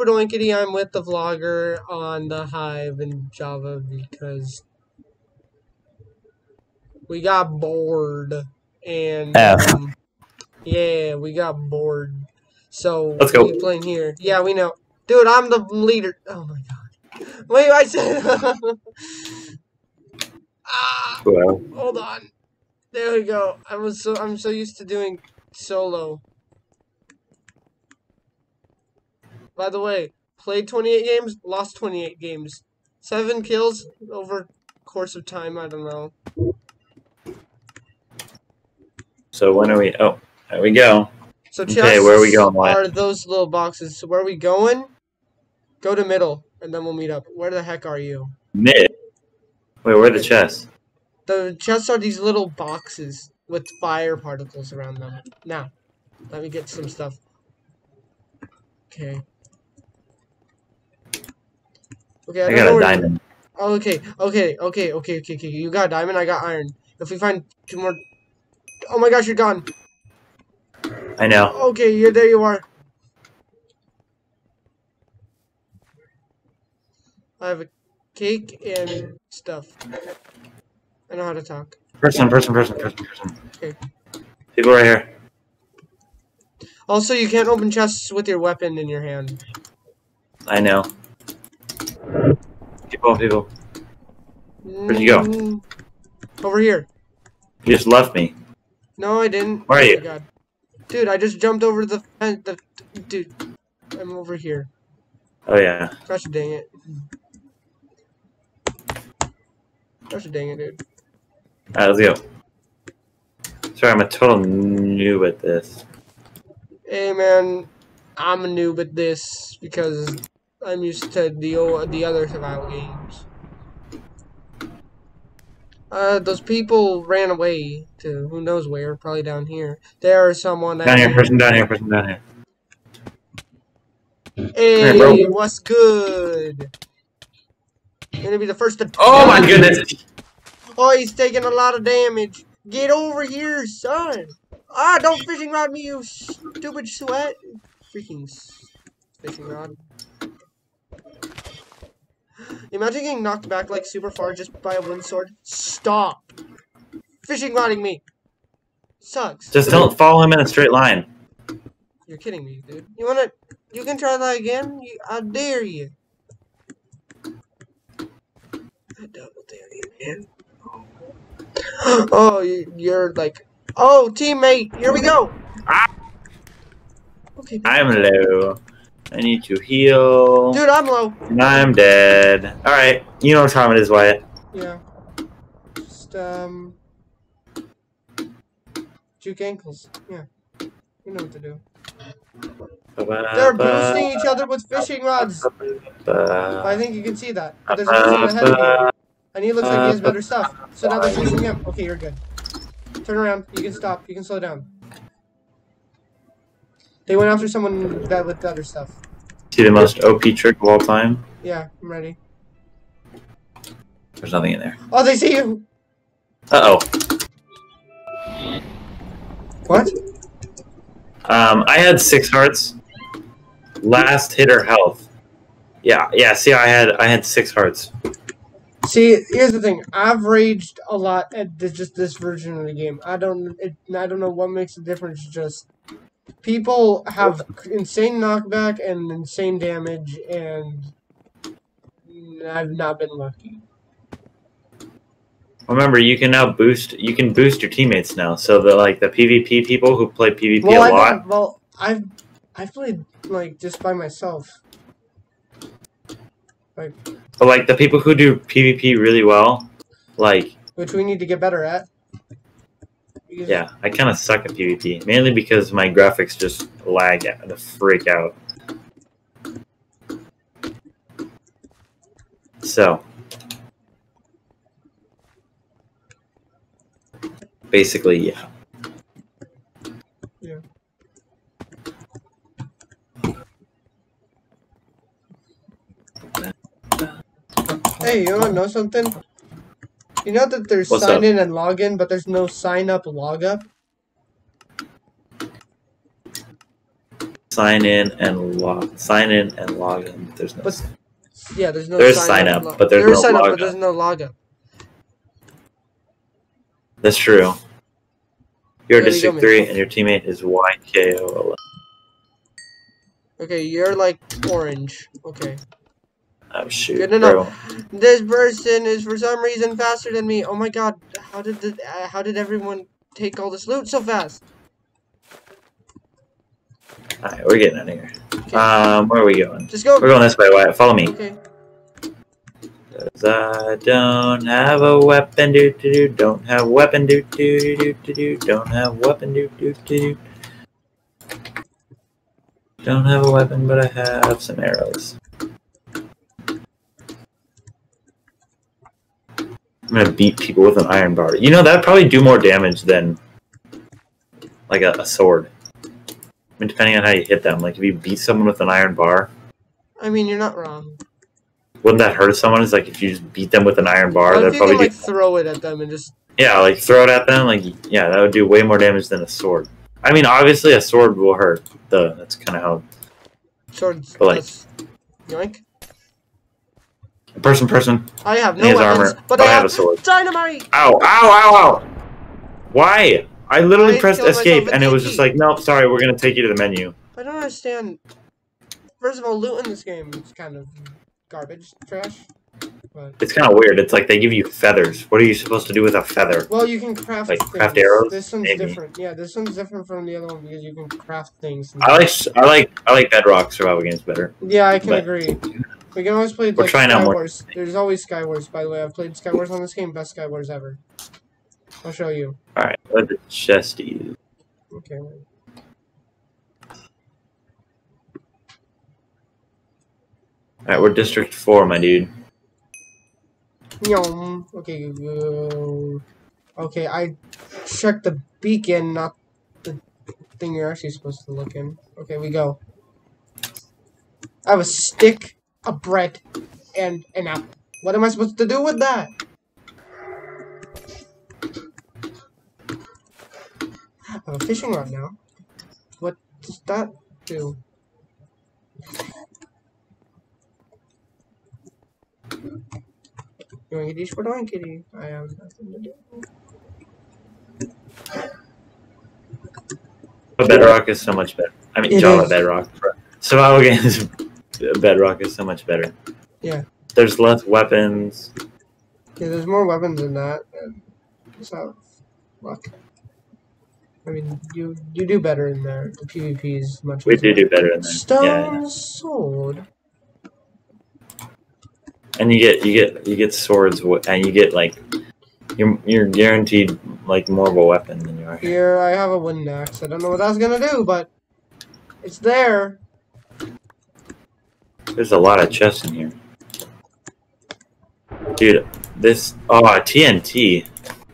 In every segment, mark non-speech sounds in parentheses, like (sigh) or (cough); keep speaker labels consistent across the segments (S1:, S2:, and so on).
S1: Super Doinkity. I'm with the vlogger on the Hive in Java because we got bored and um, yeah, we got bored. So
S2: Let's go.
S1: playing here. Yeah, we know, dude. I'm the leader. Oh my god. Wait, I said. (laughs) ah,
S2: Well,
S1: hold on. There we go. I was so I'm so used to doing solo. By the way, played 28 games, lost 28 games. Seven kills over course of time, I don't know.
S2: so when are we? Oh, there we go.
S1: So
S2: Okay, where are we going, Wyatt?
S1: are those little boxes. So where are we going? Go to middle, and then we'll meet up. Where the heck are you?
S2: Mid. Wait, where are the chests?
S1: The chests are these little boxes with fire particles around them. Now, let me get some stuff. Okay. Okay, I,
S2: I got a diamond.
S1: Oh, okay, okay, okay, okay, okay, okay. You got diamond, I got iron. If we find two more. Oh my gosh, you're gone.
S2: I know.
S1: Okay, you're there. You are. I have a cake and stuff. I know how to talk.
S2: Person, person, person, person, person.
S1: Okay.
S2: People right here.
S1: Also, you can't open chests with your weapon in your hand.
S2: I know. People, people. Where'd you go?
S1: Mm, Over here.
S2: You just left me.
S1: No, I didn't.
S2: Where are
S1: oh
S2: you?
S1: My God. Dude, I just jumped over the fence. The, dude, I'm over here.
S2: Oh yeah.
S1: Gosh dang it. Gosh dang it, dude.
S2: Alright, let's go. Sorry, I'm a total noob at this.
S1: Hey man, I'm a noob at this because I'm used to the the other survival games. Uh, those people ran away to who knows where, probably down here. There is someone
S2: Down here, person down here, person down here.
S1: Hey,
S2: bro.
S1: what's good? Gonna be the first to.
S2: Oh my goodness!
S1: Oh, he's taking a lot of damage. Get over here, son. Ah, don't fishing rod me, you stupid sweat. Freaking fishing rod. Imagine getting knocked back like super far just by a wind sword. Stop. Fishing rodding me. Sucks.
S2: Just don't follow him in a straight line.
S1: You're kidding me, dude. You wanna? You can try that again. You, I dare you. I double dare you, man. Oh, you, you're like, oh, teammate. Here we go.
S2: Ah.
S1: Okay.
S2: I'm low. I need to heal.
S1: dude, I'm low.
S2: And I'm dead. Alright, you know what time it is, Wyatt.
S1: Yeah. Just um, juke ankles. Yeah, you know what to do. They're boosting each other with fishing rods. I think you can see that. But there's a person ahead of me. And he looks like he has better stuff. So now they're chasing him. Okay, you're good. Turn around. You can stop. You can slow down. They went after someone that with other stuff.
S2: See the most OP trick of all time?
S1: Yeah, I'm ready.
S2: There's nothing in there.
S1: Oh, they see you!
S2: Uh oh.
S1: What?
S2: Um, I had six hearts. Last hitter health. Yeah, yeah. See, I had I had six hearts.
S1: See, here's the thing. I've raged a lot at this, just this version of the game. I don't, it, I don't know what makes the difference. Just people have insane knockback and insane damage, and I've not been lucky.
S2: Remember, you can now boost. You can boost your teammates now. So the like the PvP people who play PvP
S1: Well,
S2: a
S1: I've
S2: lot.
S1: well, I've I've played like just by myself. Like,
S2: But like the people who do PvP really well, like
S1: which we need to get better at.
S2: Yeah, I kind of suck at PvP mainly because my graphics just lag out, the freak out. So basically, yeah.
S1: Yeah. Hey, you wanna know something? You know that there's
S2: What's
S1: sign
S2: up?
S1: in and login, but there's no sign up log up.
S2: sign in and log sign in and log in. There's no.
S1: But- Yeah, there's no
S2: There's
S1: sign,
S2: sign
S1: up,
S2: up, but there's
S1: there's
S2: no
S1: sign up,
S2: log
S1: but there's no log up.
S2: That's true. You're
S1: There you go,
S2: District. Three, and your teammate is Wyko.
S1: Okay, you're like orange. Okay.
S2: Oh shoot,
S1: Good
S2: bro.
S1: This person is for some reason faster than me. Oh my god, how did the, uh, how did everyone take all this loot so fast?
S2: All right, we're getting out of here. Um, where are we going?
S1: Just go.
S2: We're going this way, Wyatt. Follow me.
S1: Okay.
S2: 'Cause I don't have a weapon, do do do. Don't have weapon, do do do do do. Don't have weapon, do do do do. Don't have a weapon, but I have some arrows. I'm gonna beat people with an iron bar. You know that'd probably do more damage than like a, a sword. I mean, depending on how you hit them. Like if you beat someone with an iron bar,
S1: I mean, you're not wrong.
S2: wouldn't that hurt someone? Is like if you just beat them with an iron bar, that'd probably
S1: can
S2: do
S1: like throw it at them and just
S2: Yeah, like throw it at them. Like yeah, that would do way more damage than a sword. I mean, obviously a sword will hurt. The that's kind of how
S1: swords?
S2: But, like-
S1: yoink.
S2: Person person.
S1: I have no weapons,
S2: armor,
S1: but
S2: but
S1: I
S2: I have
S1: have
S2: a sword.
S1: dynamite.
S2: Ow! Ow! Ow! Ow! Why? I literally
S1: I
S2: pressed escape and it was just like, nope, sorry, we're gonna take you to the menu.
S1: I don't understand. First of all, loot in this game is kind of garbage, trash. But
S2: It's kind of weird. It's like they give you feathers. What are you supposed to do with a feather?
S1: well, you can craft
S2: Like,
S1: things.
S2: craft arrows?
S1: This one's
S2: Maybe.
S1: different. Yeah, this one's different from the other one because you can craft things.
S2: I like I like I like Bedrock survival games better.
S1: Yeah, I can
S2: but-
S1: agree. We can always play
S2: We're
S1: like
S2: more-
S1: Skywars. There's always Skywars. By the way, I've played Skywars on this game. Best Skywars ever. I'll show you.
S2: All right, what the chesty?
S1: Okay.
S2: All right, we're District Four, my dude.
S1: Yum. Okay. Go. Okay, I checked the beacon, not the thing you're actually supposed to look in. Okay, we go. I have a stick, a bread, and an apple. What am I supposed to do with that? I have a fishing rod now. What does that do? Yoinkity for doinkity. I have nothing to do.
S2: Bedrock is so much better. I mean,
S1: It
S2: Java
S1: is.
S2: Bedrock. Survival games, Bedrock is so much better.
S1: Yeah.
S2: There's less weapons.
S1: Yeah, there's more weapons than that. Have luck. I mean, you you do better in there. The PvP is much. Better.
S2: We do
S1: easier.
S2: do better in there.
S1: Stone
S2: Yeah,
S1: sword.
S2: and you get you get you get swords, and you get like you're you're guaranteed like more of a weapon than you are.
S1: Here, I have a wooden axe. I don't know what that's gonna do, but it's there.
S2: There's a lot of chests in here, dude. This oh TNT.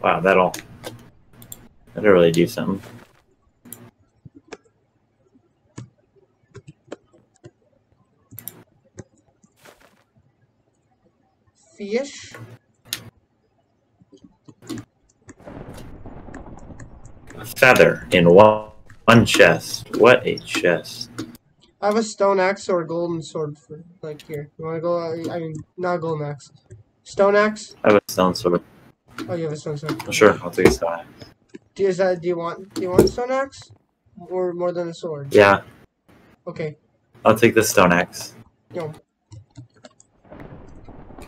S2: Wow, that'll that'll really do something.
S1: Fish.
S2: A feather in one one chest. What a chest.
S1: I have a stone axe or a golden sword for like here. You wanna go? Uh, I mean, not a golden axe. Stone axe.
S2: I have a stone sword.
S1: Oh, you have a stone sword.
S2: Sure, I'll take a stone.
S1: Do you, is that, do you want? Do you want a stone axe? Or more than a sword?
S2: Yeah,
S1: Okay.
S2: I'll take the stone axe.
S1: Yo.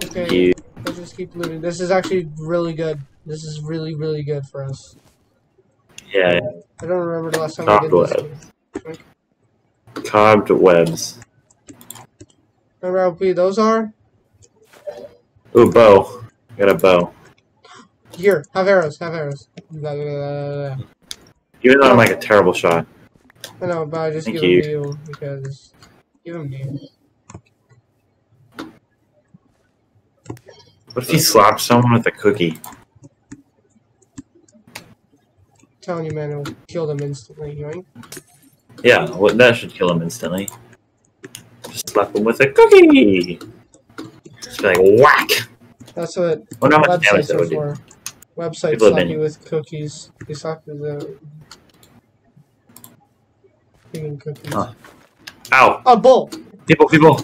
S1: Okay.
S2: You,
S1: Let's just keep looting. This is actually really good. This is really, really good for us.
S2: yeah,
S1: I don't remember the last time I did this.
S2: Cobbed webs.
S1: Remember how big those are?
S2: Ooh, bow. Got a bow.
S1: Here, have arrows. Have arrows. Blah, blah, blah.
S2: Even though I'm like a terrible shot.
S1: I know, but I just
S2: Thank
S1: give them
S2: you.
S1: to you because give them to you.
S2: What if he slaps someone with a cookie?
S1: telling you, man, it'll kill them instantly. Yoink.
S2: Yeah, well, that should kill him instantly. Just slap him with a cookie. Just like whack.
S1: That's what
S2: how much
S1: websites
S2: that
S1: are for. Websites
S2: People
S1: slap you with cookies. They slap you with uh, the freaking cookies.
S2: Huh. Ow.
S1: A bull.
S2: People, people.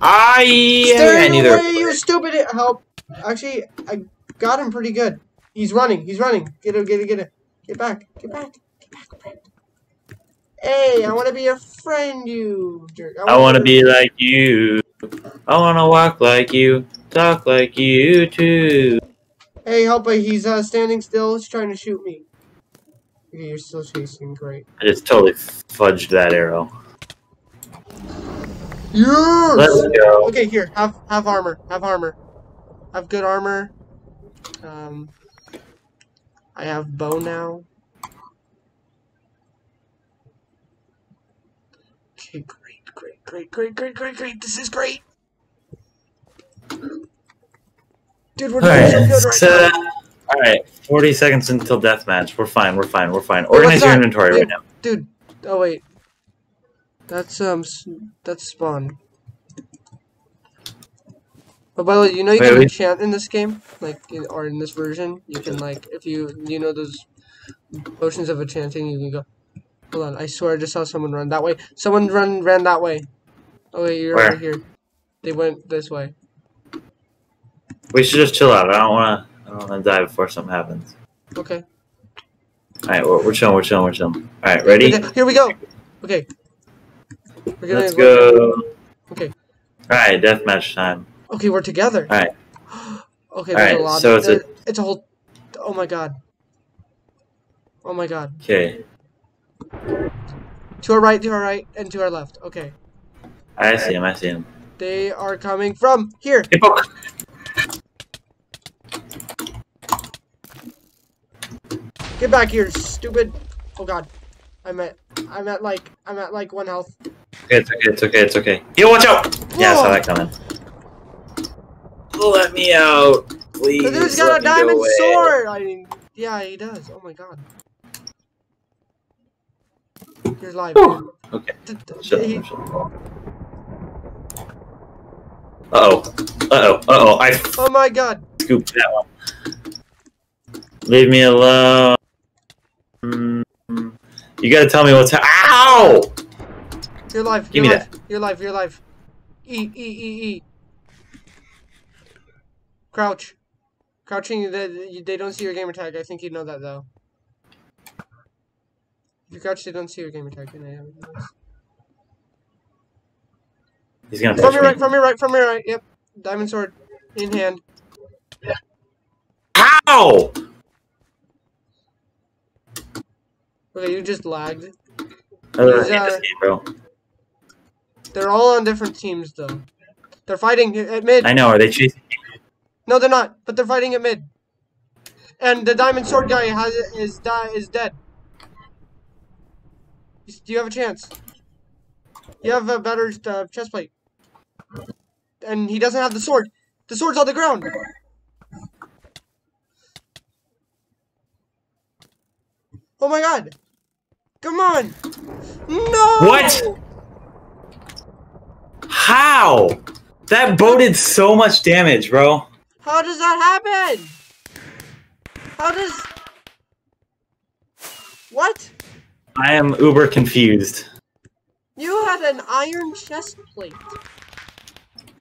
S2: I.
S1: Stay
S2: I neither.
S1: away, you stupid. Help. Actually, I got him pretty good. He's running. He's running. Get him, get him, get him. Get back. Get back. Hey, I want to be your friend, you jerk.
S2: I want to be like you. I want to walk like you. Talk like you too.
S1: Hey, help! me. He's uh, standing still. He's trying to shoot me. Okay, you're still chasing. Great.
S2: I just totally fudged that arrow.
S1: Yes!
S2: Let's go.
S1: Okay, here. Have have armor. Have armor. Have good armor. Um, I have bow now. Okay, great, great, great, great, great. This is great. Dude, we're doing
S2: Alright,
S1: so good right
S2: so,
S1: now.
S2: alright, 40 seconds until deathmatch. We're fine, we're fine, we're fine. Organize your inventory right now.
S1: Dude, oh wait. That's um, that's spawn. But by the way, you know you
S2: Wait,
S1: can
S2: wait.
S1: enchant in this game, like, in, or in this version, you can like, if you you know those potions of enchanting, you can go. Hold on, I swear I just saw someone run that way. Someone run ran that way. Oh wait, you're
S2: Where?
S1: over here. They went this way.
S2: We should just chill out. I don't wanna I don't wanna die before something happens.
S1: Okay.
S2: Alright, we're, we're chilling, we're chilling, we're chilling. Alright, ready?
S1: Okay, Here we go. Okay. We're gonna
S2: Let's go.
S1: Okay.
S2: Alright, deathmatch time.
S1: Okay, we're together.
S2: Alright. (gasps)
S1: Okay, there's a
S2: Alright,
S1: lot.
S2: so it's a-
S1: it's a whole. Oh my god. Oh my god.
S2: Okay.
S1: To our right, to our right, and to our left. Okay.
S2: I see him, I see him.
S1: They are coming from here.
S2: People!
S1: Get back here, stupid. Oh god. I'm at I'm at like I'm at like one health.
S2: Okay, it's okay, it's okay, it's okay. Yo, watch out! Yeah, I saw that coming. Let me out, please.
S1: The dude's
S2: let
S1: got a
S2: me go
S1: diamond sword! I mean yeah he does. Oh my god. Here's live.
S2: Whew. Okay.
S1: D- d-
S2: Shut
S1: he-
S2: up, shut up. Uh-oh. Uh-oh, uh-oh. I
S1: Oh my god.
S2: scooped that one. Leave me alone. You gotta tell me what's ha- Ow!
S1: You're live.
S2: Give
S1: you're
S2: me
S1: live. You're live. You're live. E E E E. Crouch. Crouching. They, they don't see your gamer tag. I think you know that though. If you crouch, they don't see your gamer tag. And I have it.
S2: He's gonna
S1: From
S2: push
S1: your
S2: me.
S1: right. From your right. From your right. Yep. Diamond sword in hand.
S2: Ow!
S1: Okay, you just lagged.
S2: I literally hate
S1: uh,
S2: this game, bro.
S1: They're all on different teams though. They're fighting at mid.
S2: I know, are they chasing
S1: No, they're not. But they're fighting at mid. And the diamond sword guy has is die is dead. Do you have a chance? You have a better uh, chest plate. And he doesn't have the sword. The sword's on the ground. Oh my god. Come on. No.
S2: What? How? That bow did so much damage, bro.
S1: How does that happen? How does What?
S2: I am uber confused.
S1: You had an iron chest plate,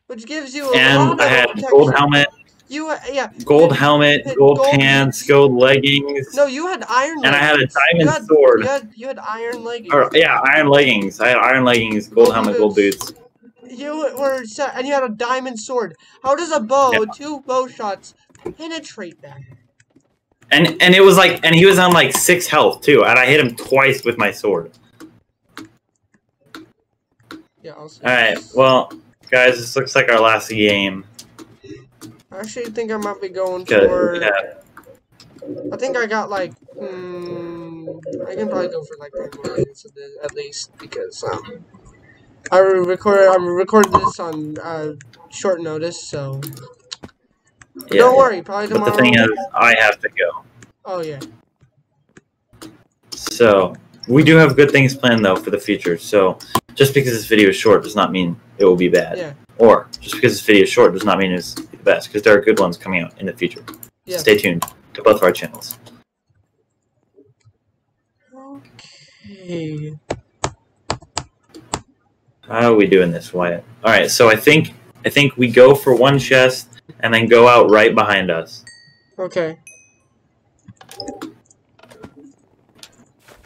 S1: which gives you a
S2: And I had gold helmet,
S1: You uh, yeah.
S2: gold helmet, gold
S1: gold
S2: pants, gold leggings,
S1: No, you had iron.
S2: and I had a diamond
S1: you had,
S2: sword.
S1: You had you had iron leggings.
S2: Or, yeah, iron leggings. I had iron leggings, gold helmet, gold
S1: boots. You were set, and you had a diamond sword. How does a bow,
S2: Yeah.
S1: two bow shots, penetrate that?
S2: And and it was like, and he was on like six health too, and I hit him twice with my sword.
S1: Yeah.
S2: All right, well, guys, this looks like our last game.
S1: I actually think I might be going for.
S2: Yeah.
S1: I think I got like. Hmm, I can probably go for like 10 more minutes of this at least because um, I record. I'm recording this on uh, short notice, so
S2: yeah.
S1: don't worry. Probably tomorrow.
S2: But the thing is, I have to go.
S1: oh yeah.
S2: So we do have good things planned though for the future. So just because this video is short does not mean it will be bad.
S1: Yeah.
S2: Or just because this video is short does not mean it's the best. Because there are good ones coming out in the future.
S1: Yeah.
S2: Stay tuned to both of our channels.
S1: Okay.
S2: How are we doing this, Wyatt? All right, so I think I think we go for one chest and then go out right behind us.
S1: Okay.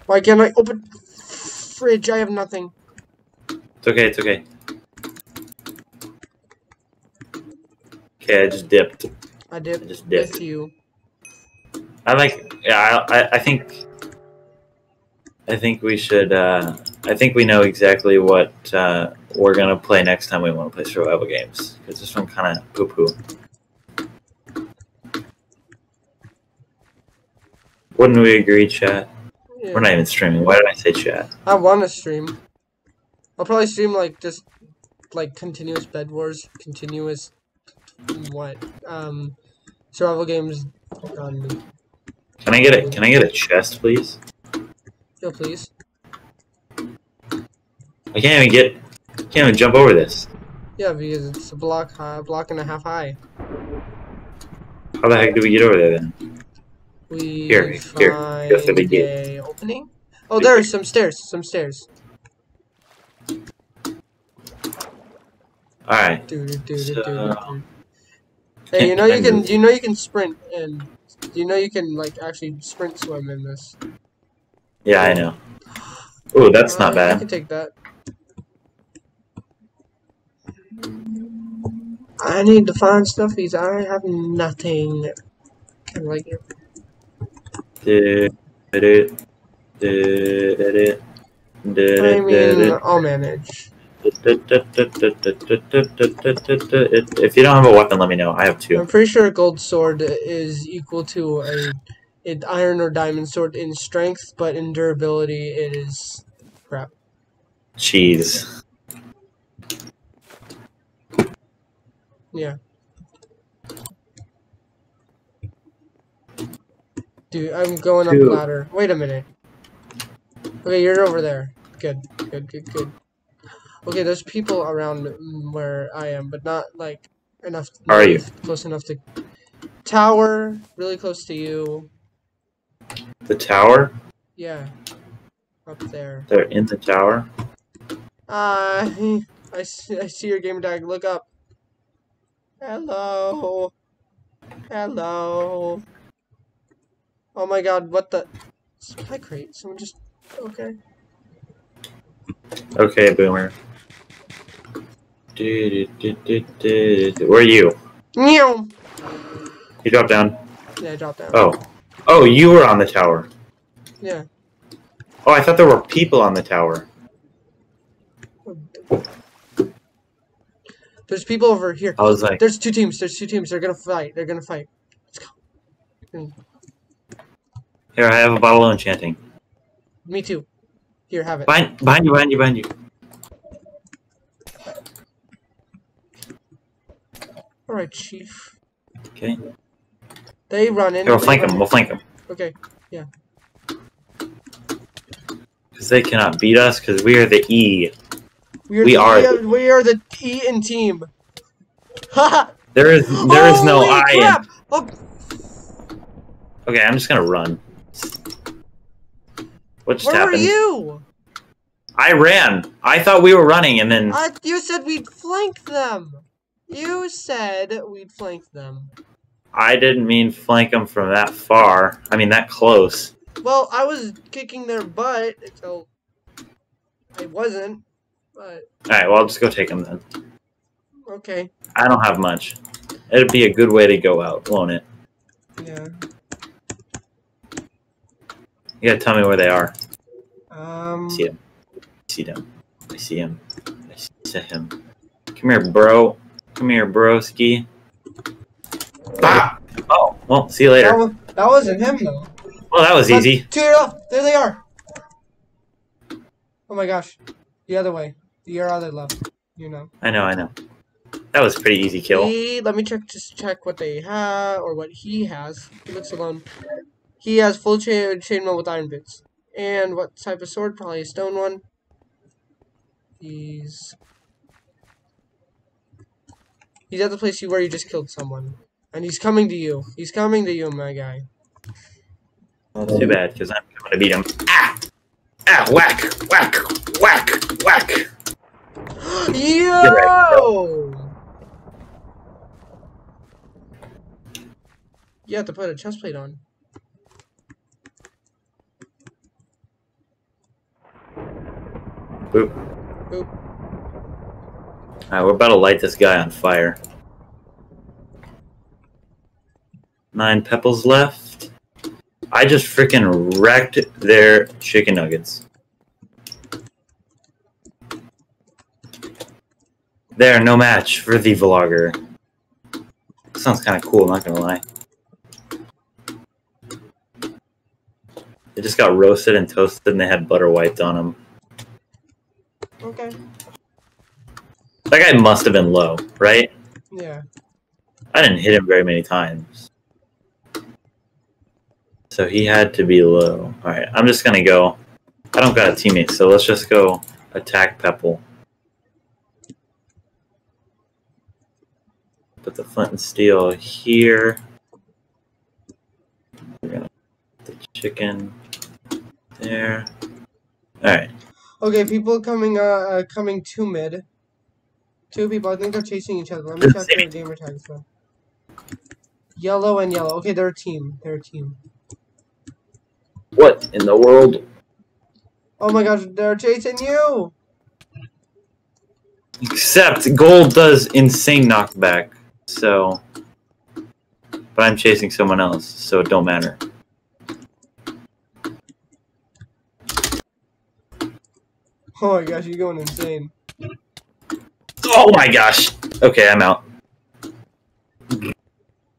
S1: Why can't I open fridge? I have nothing.
S2: It's okay. It's okay. Okay, I just dipped.
S1: I dipped
S2: I just dipped.
S1: with you.
S2: I like. Yeah, I, I, I think. I think we should. Uh, I think we know exactly what uh, we're gonna play next time we want to play survival games because this one kind of poo poo. Wouldn't we agree, chat?
S1: Yeah.
S2: We're not even streaming. Why did I say chat?
S1: I want to stream. I'll probably stream like just like continuous bed wars, continuous what um survival games on
S2: Can I get it? Can I get a chest, please?
S1: yo please.
S2: I can't even get. I Can't even jump over this.
S1: Yeah, because it's a block high, a block and a half high.
S2: How the heck do we get over there then?
S1: We
S2: Here, here, go through the gate.
S1: opening. Oh, there's some stairs. Some stairs.
S2: All right.
S1: Do, do, do, do, do,
S2: So-
S1: Hey, you know you can. You know you can sprint and. You know you can like actually sprint swim in this.
S2: Yeah, I know. Ooh, that's not
S1: Uh, I
S2: bad.
S1: can take that. I need to find stuffies. I have nothing. Of like it.
S2: Du- du- du- du-
S1: I mean, I'll manage.
S2: If you don't have a weapon, let me know. I have two.
S1: I'm pretty sure a gold sword is equal to a, an iron or diamond sword in strength, but in durability it is crap.
S2: Cheese.
S1: Yeah. Dude, I'm going up
S2: Dude.
S1: ladder. Wait a minute. Okay, you're over there. Good, good, good, good. Okay, there's people around where I am, but not like enough.
S2: Are you?
S1: Close enough to. Tower, really close to you.
S2: The tower?
S1: Yeah. Up there.
S2: They're in the tower.
S1: Uh, (laughs) I see, I see your gamer tag. Look up. Hello. Hello. Oh my god, what the? Supply crate. Someone just. Okay.
S2: Okay, boomer. Du- du- du- Where are you?
S1: Meow.
S2: You dropped down.
S1: Yeah, I dropped down.
S2: Oh. Oh, you were on the tower.
S1: Yeah.
S2: Oh, I thought there were people on the tower.
S1: There's people over here.
S2: I was like,
S1: There's two teams. There's two teams. They're gonna fight. They're gonna fight. Let's go.
S2: here, I have a bottle of enchanting.
S1: Me too. Here, have it.
S2: Behind, behind you, behind you, behind you.
S1: All right, chief.
S2: Okay.
S1: They run in.
S2: Here, we'll flank them. We'll flank them.
S1: Okay. Yeah.
S2: Because they cannot beat us, because we are the E.
S1: We are.
S2: We
S1: the,
S2: are
S1: We are, we are the Eaton team. Haha. (laughs)
S2: There is there is no
S1: Holy
S2: I. In!
S1: Oh,
S2: okay, I'm just gonna run. What just
S1: where
S2: happened?
S1: were you?
S2: I ran. I thought we were running, and then
S1: Uh, you said we'd flank them. You said we'd flank them.
S2: I didn't mean flank them from that far. I mean that close.
S1: Well, I was kicking their butt until I wasn't. But
S2: All right, well I'll just go take them then.
S1: okay.
S2: I don't have much. It'd be a good way to go out, won't it?
S1: Yeah.
S2: You gotta tell me where they are.
S1: Um.
S2: I see them. I see them. I see him. I see him. Come here, bro. Come here, broski. Ah! Oh, well, see you
S1: That,
S2: later.
S1: was, that wasn't him though.
S2: Well, that was easy.
S1: To your left. There they are. Oh my gosh. The other way. Your other left. You know.
S2: I know, I know. That was a pretty easy kill.
S1: He, let me check just check what they have or what he has. He looks alone. He has full chain chainmail with iron boots. And what type of sword? Probably a stone one. He's He's at the place you where you just killed someone. And he's coming to you. He's coming to you, my guy.
S2: Too bad, because I'm coming to beat him. Ah! Ah! Whack! Whack! Whack! Whack!
S1: Yo! You have to put a chest plate on.
S2: Boop.
S1: Boop.
S2: Alright, we're about to light this guy on fire. Nine pebbles left. I just freaking wrecked their chicken nuggets. There, no match for the vlogger. Sounds kind of cool, not gonna lie. They just got roasted and toasted and they had butter wiped on them.
S1: Okay.
S2: That guy must have been low, right?
S1: Yeah.
S2: I didn't hit him very many times. So he had to be low. Alright, I'm just gonna go. I don't got a teammate, so let's just go attack Pepple. Put the flint and steel here. We're gonna put the chicken there. Alright.
S1: Okay, people coming uh, uh coming to mid. Two people, I think they're chasing each other. Let me (laughs) check their gamer tags though. Yellow and yellow. Okay, they're a team. They're a team.
S2: What in the world?
S1: Oh my gosh, they're chasing you!
S2: Except gold does insane knockback, so. But I'm chasing someone else, so it don't matter.
S1: Oh my gosh, you're going insane.
S2: Oh my gosh. Okay, I'm out.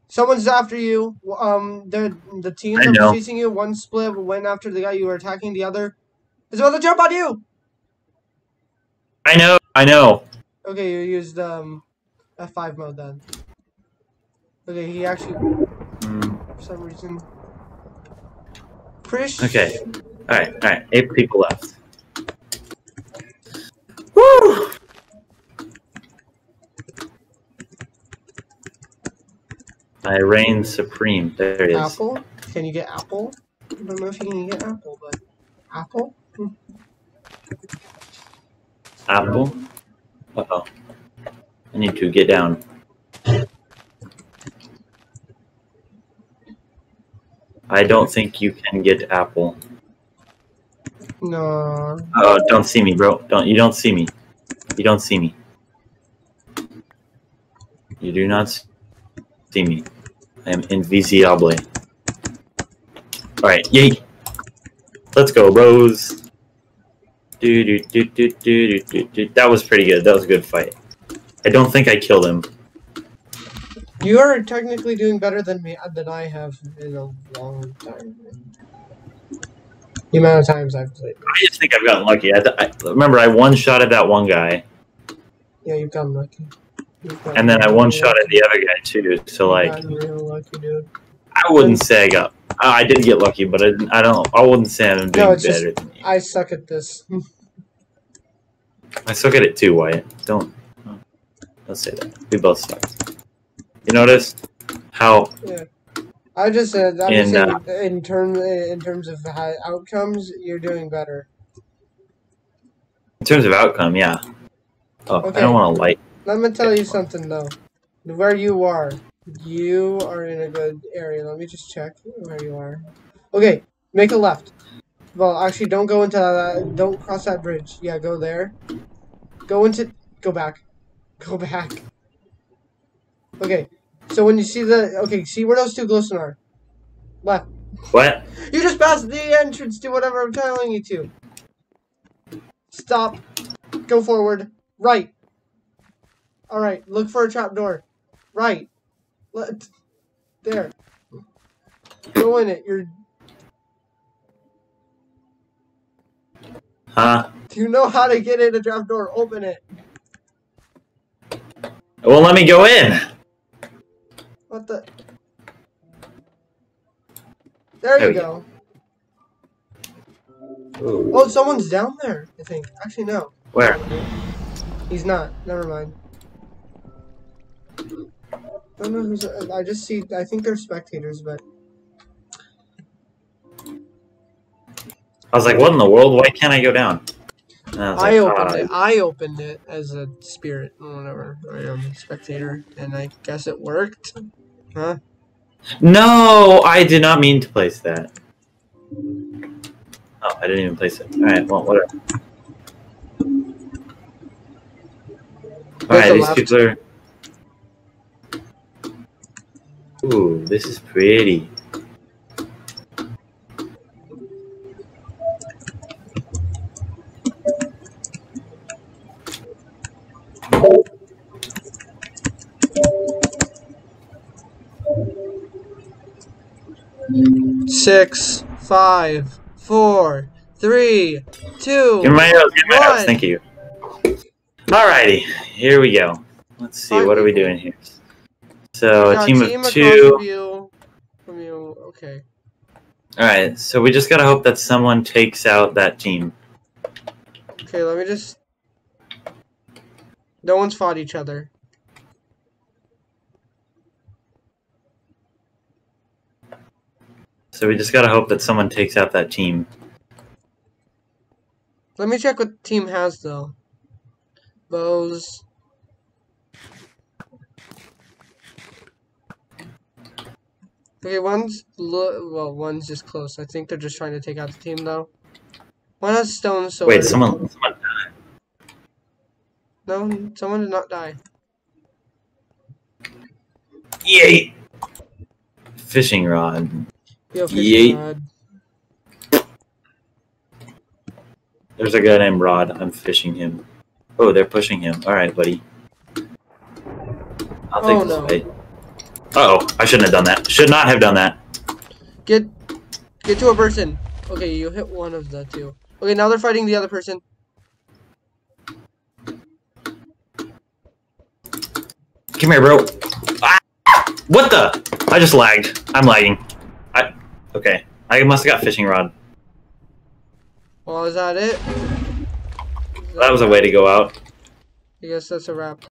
S1: Someone's after you. Um, the the team
S2: I
S1: that was chasing you. One split went after the guy you were attacking. The other is about to jump on you.
S2: I know. I know.
S1: Okay, you used um F5 mode then. Okay, he actually
S2: Mm,
S1: for some reason. Pretty
S2: Okay. All right. All right. Eight people left. I reign supreme. There it is.
S1: Apple? Can you get apple? I don't know if you can get apple, but apple? Hmm.
S2: Apple. Uh oh. I need to get down. I don't think you can get apple.
S1: No.
S2: Oh, don't see me, bro. Don't you don't see me. You don't see me. You do not see me. I am invisible. Alright, yay. Let's go, Rose. Do, do, do, do, do, do, do. That was pretty good. That was a good fight. I don't think I killed him.
S1: You are technically doing better than me uh, than I have in a long time. The amount of times I've played.
S2: I just think I've gotten lucky. I, I remember I one shot at that one guy,
S1: Yeah, you've gotten lucky.
S2: And then I one shot at the other guy too. So like,
S1: gotten real lucky, dude.
S2: I wouldn't say I got. I did get lucky, but I, I don't. I wouldn't say I'm doing
S1: No, it's just-
S2: better than you.
S1: I suck at this.
S2: I suck at it too, Wyatt. Don't. Don't say that. We both suck. You notice how Yeah.
S1: I just said I'm
S2: In, uh,
S1: in terms in terms of outcomes, you're doing better.
S2: In terms of outcome, yeah. Oh,
S1: Okay.
S2: I don't want to light.
S1: Let me tell you something though. Where you are, you are in a good area. Let me just check where you are. Okay, make a left. Well, actually, don't go into that. Don't cross that bridge. Yeah, go there. Go into. Go back. Go back. Okay, so when you see the. Okay, see where those two glowstone are. Left.
S2: What?
S1: You just passed the entrance to whatever I'm telling you to. Stop. Go forward. Right. Alright, look for a trapdoor. Right. Let there. Go in it. You're
S2: Huh?
S1: do you know how to get in a trapdoor? Open it.
S2: It won't let me go in.
S1: What the There
S2: There
S1: you
S2: we
S1: go.
S2: Oh, Ooh.
S1: Oh, someone's down there, I think. Actually no.
S2: Where?
S1: He's not. Never mind. Don't know who's. I just see. I think they're spectators, but
S2: I was like, what in the world? Why can't I go down? I,
S1: I
S2: like,
S1: opened
S2: "Ah,
S1: it. I opened it as a spirit or whatever. I am a spectator, and I guess it worked. Huh?
S2: No, I did not mean to place that. Oh, I didn't even place it. All right, well, whatever. All right,
S1: the
S2: these
S1: left.
S2: people are. Ooh, this is pretty.
S1: Six, five, four, three, two.
S2: Get my arrows, get my arrows. Thank you. Alrighty, here we go. Let's see, what are we doing here? So, a
S1: Got
S2: team of two.
S1: From you, from you. Okay.
S2: Alright, so we just gotta hope that someone takes out that team.
S1: Okay. Let me just. No one's fought each other.
S2: So we just gotta hope that someone takes out that team.
S1: Let me check what team has though. Bows. Okay, one's well, one's just close. I think they're just trying to take out the team though. One has stone sword.
S2: Wait, someone, someone
S1: No, someone did not die.
S2: Yay! Fishing rod.
S1: Yo,
S2: Yeet.
S1: fishing rod.
S2: There's a guy named Rod. I'm fishing him. Oh, they're pushing him. Alright, buddy. I'll take
S1: Oh,
S2: this
S1: no.
S2: fight. Uh oh, I shouldn't have done that. Should not have done that.
S1: Get, get to a person. Okay, you hit one of the two. Okay, now they're fighting the other person.
S2: Come here, bro. Ah! What the? I just lagged. I'm lagging. I. Okay. I must have got fishing rod.
S1: Well, is that it?
S2: That was a way to go out.
S1: I guess that's a wrap.